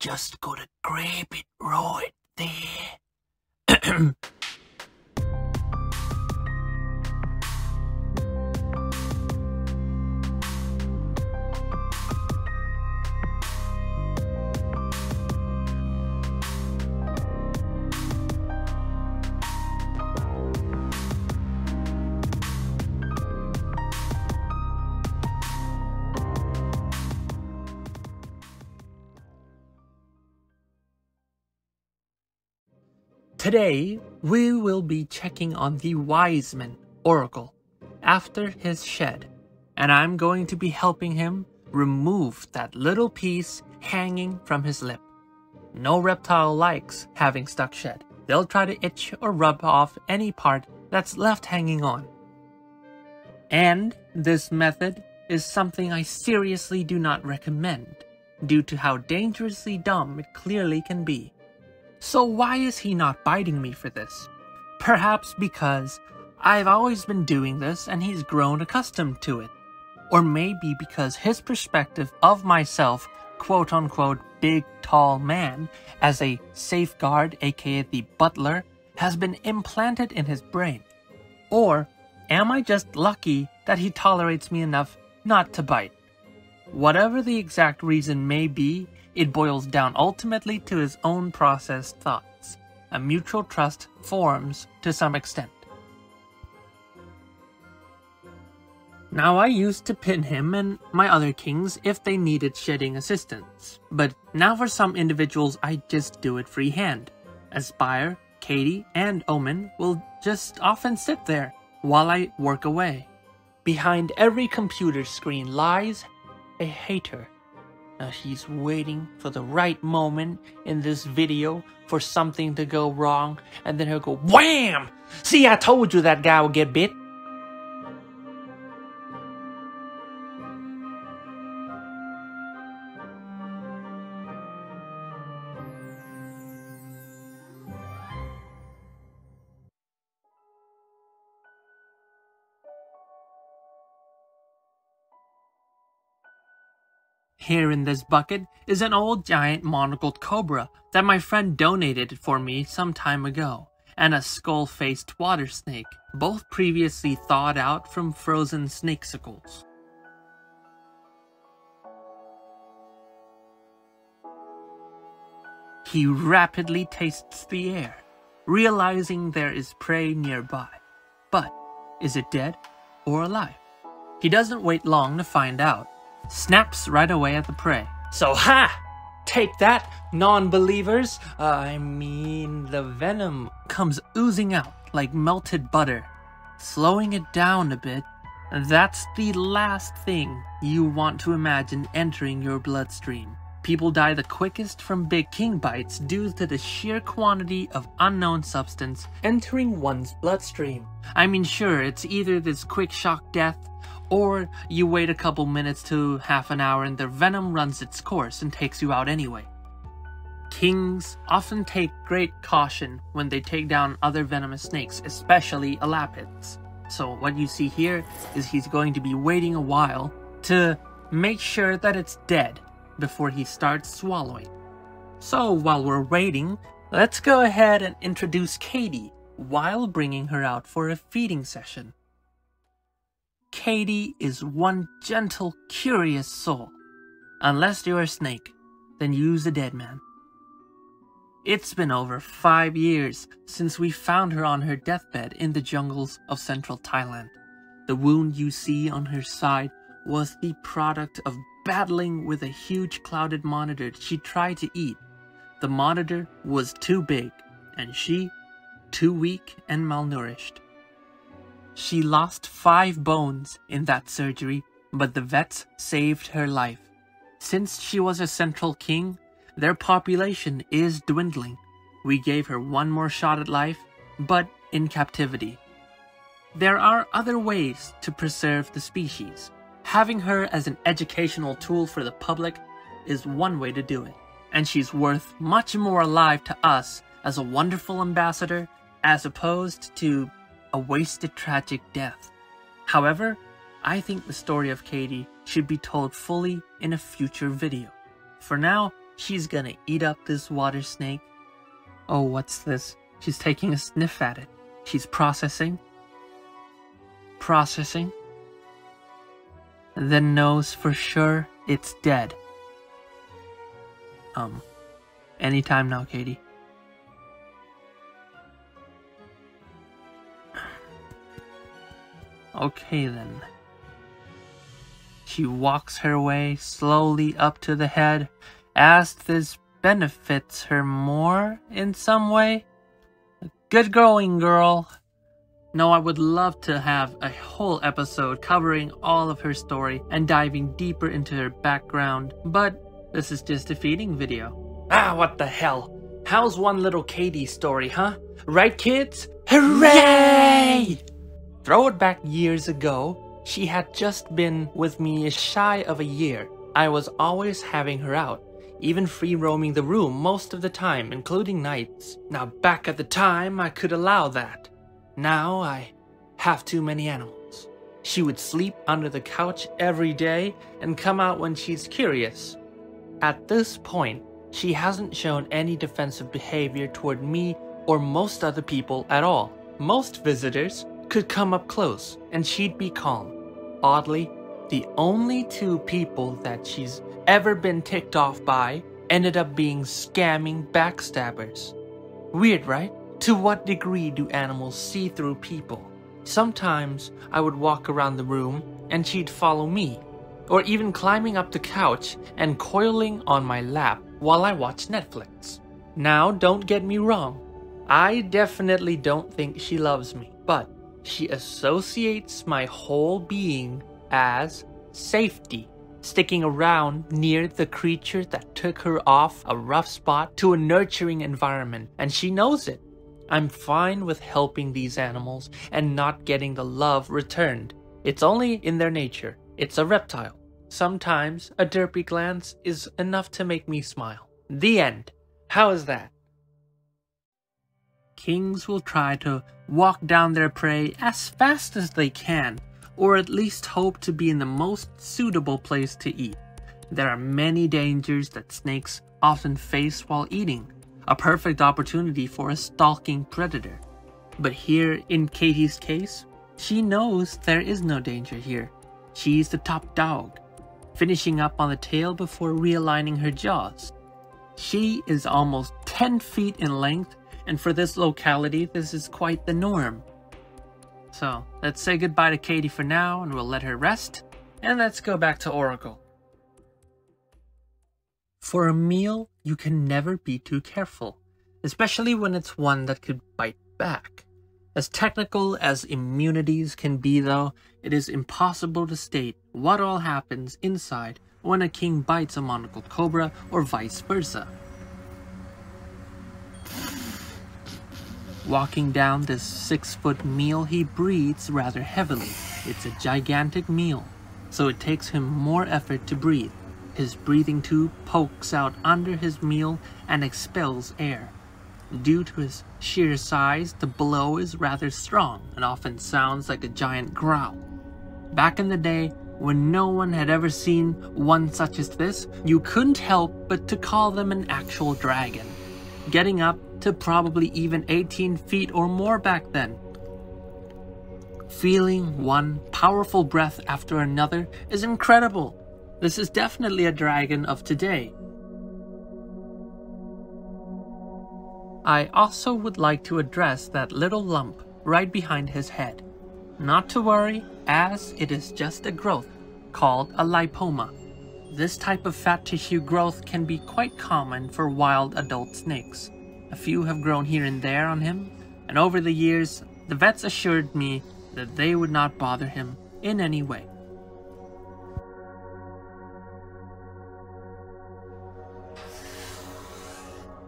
just gotta grab it right there. Today, we will be checking on the Wiseman Oracle after his shed, and I'm going to be helping him remove that little piece hanging from his lip. No reptile likes having stuck shed. They'll try to itch or rub off any part that's left hanging on. And this method is something I seriously do not recommend, due to how dangerously dumb it clearly can be. So why is he not biting me for this? Perhaps because I've always been doing this and he's grown accustomed to it. Or maybe because his perspective of myself, quote unquote, big tall man, as a safeguard, aka the butler, has been implanted in his brain. Or am I just lucky that he tolerates me enough not to bite? Whatever the exact reason may be, it boils down ultimately to his own processed thoughts. A mutual trust forms to some extent. Now I used to pin him and my other kings if they needed shedding assistance, but now for some individuals I just do it freehand. Aspire, Katie, and Omen will just often sit there while I work away. Behind every computer screen lies a hater now he's waiting for the right moment in this video for something to go wrong, and then he'll go WHAM! See, I told you that guy would get bit. Here in this bucket is an old giant monocled cobra that my friend donated for me some time ago, and a skull-faced water snake, both previously thawed out from frozen snakesicles. He rapidly tastes the air, realizing there is prey nearby. But is it dead or alive? He doesn't wait long to find out, snaps right away at the prey. So, ha! Take that, non-believers! Uh, I mean, the venom comes oozing out like melted butter. Slowing it down a bit, that's the last thing you want to imagine entering your bloodstream. People die the quickest from big king bites due to the sheer quantity of unknown substance entering one's bloodstream. I mean, sure, it's either this quick shock death or you wait a couple minutes to half an hour and the venom runs its course and takes you out anyway. Kings often take great caution when they take down other venomous snakes, especially elapids. So what you see here is he's going to be waiting a while to make sure that it's dead before he starts swallowing. So while we're waiting, let's go ahead and introduce Katie while bringing her out for a feeding session. Katie is one gentle, curious soul. Unless you're a snake, then use a dead man. It's been over five years since we found her on her deathbed in the jungles of central Thailand. The wound you see on her side was the product of battling with a huge clouded monitor she tried to eat. The monitor was too big, and she too weak and malnourished. She lost five bones in that surgery, but the vets saved her life. Since she was a central king, their population is dwindling. We gave her one more shot at life, but in captivity. There are other ways to preserve the species. Having her as an educational tool for the public is one way to do it, and she's worth much more alive to us as a wonderful ambassador as opposed to a wasted tragic death. However, I think the story of Katie should be told fully in a future video. For now, she's gonna eat up this water snake. Oh, what's this? She's taking a sniff at it. She's processing. Processing. Then knows for sure it's dead. Um, anytime now, Katie. Okay then. She walks her way slowly up to the head, as this benefits her more in some way. Good going, girl. No, I would love to have a whole episode covering all of her story and diving deeper into her background, but this is just a feeding video. Ah, what the hell? How's one little Katie story, huh? Right, kids? Hooray! Throw it back years ago, she had just been with me shy of a year. I was always having her out, even free roaming the room most of the time, including nights. Now, back at the time, I could allow that. Now I have too many animals. She would sleep under the couch every day and come out when she's curious. At this point, she hasn't shown any defensive behavior toward me or most other people at all. Most visitors could come up close and she'd be calm. Oddly, the only two people that she's ever been ticked off by ended up being scamming backstabbers. Weird, right? To what degree do animals see through people? Sometimes I would walk around the room and she'd follow me, or even climbing up the couch and coiling on my lap while I watch Netflix. Now, don't get me wrong, I definitely don't think she loves me, but she associates my whole being as safety, sticking around near the creature that took her off a rough spot to a nurturing environment, and she knows it. I'm fine with helping these animals and not getting the love returned. It's only in their nature. It's a reptile. Sometimes a derpy glance is enough to make me smile. The end. How is that? Kings will try to walk down their prey as fast as they can, or at least hope to be in the most suitable place to eat. There are many dangers that snakes often face while eating, a perfect opportunity for a stalking predator. But here, in Katie's case, she knows there is no danger here. She's the top dog, finishing up on the tail before realigning her jaws. She is almost 10 feet in length, and for this locality, this is quite the norm. So, let's say goodbye to Katie for now, and we'll let her rest, and let's go back to Oracle. For a meal, you can never be too careful, especially when it's one that could bite back. As technical as immunities can be, though, it is impossible to state what all happens inside when a king bites a monocled cobra or vice versa. Walking down this six foot meal, he breathes rather heavily. It's a gigantic meal, so it takes him more effort to breathe. His breathing tube pokes out under his meal and expels air. Due to his sheer size, the blow is rather strong and often sounds like a giant growl. Back in the day, when no one had ever seen one such as this, you couldn't help but to call them an actual dragon, getting up to probably even 18 feet or more back then. Feeling one powerful breath after another is incredible. This is definitely a dragon of today. I also would like to address that little lump right behind his head. Not to worry, as it is just a growth called a lipoma. This type of fat tissue growth can be quite common for wild adult snakes. A few have grown here and there on him, and over the years, the vets assured me that they would not bother him in any way.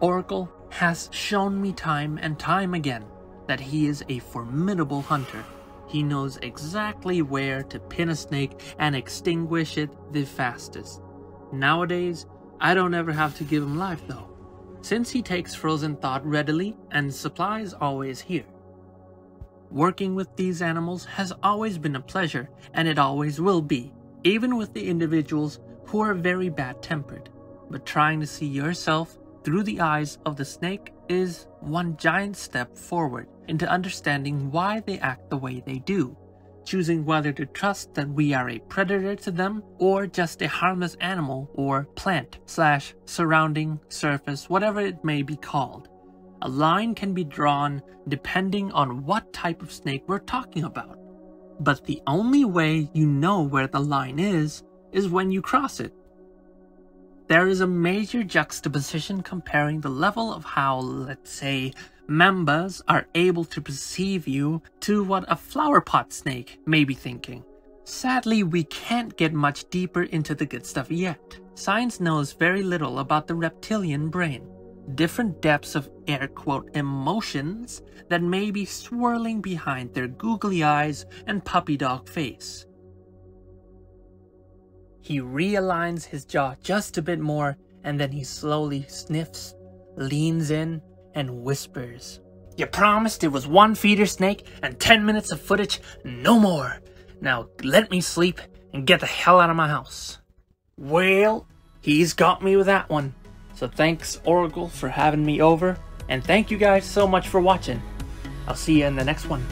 Oracle has shown me time and time again that he is a formidable hunter. He knows exactly where to pin a snake and extinguish it the fastest. Nowadays, I don't ever have to give him life though since he takes frozen thought readily and supplies always here. Working with these animals has always been a pleasure, and it always will be, even with the individuals who are very bad tempered. but trying to see yourself through the eyes of the snake is one giant step forward into understanding why they act the way they do, choosing whether to trust that we are a predator to them or just a harmless animal or plant slash surrounding surface, whatever it may be called. A line can be drawn depending on what type of snake we're talking about. But the only way you know where the line is, is when you cross it. There is a major juxtaposition comparing the level of how, let's say, mambas are able to perceive you to what a flowerpot snake may be thinking. Sadly, we can't get much deeper into the good stuff yet. Science knows very little about the reptilian brain, different depths of air quote emotions that may be swirling behind their googly eyes and puppy dog face. He realigns his jaw just a bit more and then he slowly sniffs, leans in, and whispers. You promised it was one feeder snake and 10 minutes of footage, no more. Now let me sleep and get the hell out of my house. Well, he's got me with that one. So thanks Oracle for having me over, and thank you guys so much for watching. I'll see you in the next one.